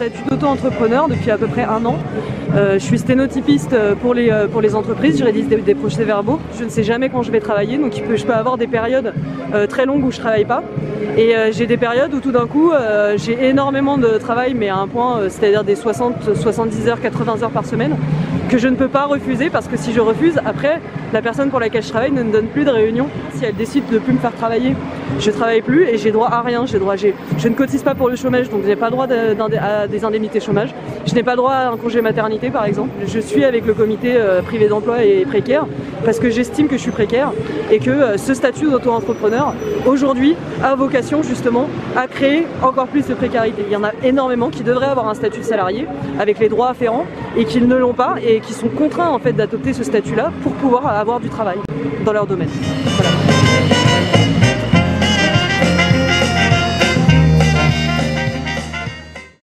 statut d'auto-entrepreneur depuis à peu près un an. Euh, je suis sténotypiste pour les, pour les entreprises, je rédige des, procès-verbaux. Je ne sais jamais quand je vais travailler, donc je peux avoir des périodes très longues où je travaille pas. Et j'ai des périodes où tout d'un coup, j'ai énormément de travail, mais à un point, c'est-à-dire des 60, 70 heures, 80 heures par semaine, que je ne peux pas refuser parce que si je refuse, après, la personne pour laquelle je travaille ne me donne plus de réunion. Si elle décide de ne plus me faire travailler, je travaille plus et j'ai droit à rien. Je ne cotise pas pour le chômage, donc j'ai pas droit à des indemnités chômage. Je n'ai pas droit à un congé maternité, par exemple. Je suis avec le comité euh, privé d'emploi et précaire parce que j'estime que je suis précaire et que euh, ce statut d'auto-entrepreneur, aujourd'hui, a vocation justement à créer encore plus de précarité. Il y en a énormément qui devraient avoir un statut salarié avec les droits afférents et qui ne l'ont pas et qui sont contraints en fait d'adopter ce statut-là pour pouvoir avoir du travail dans leur domaine.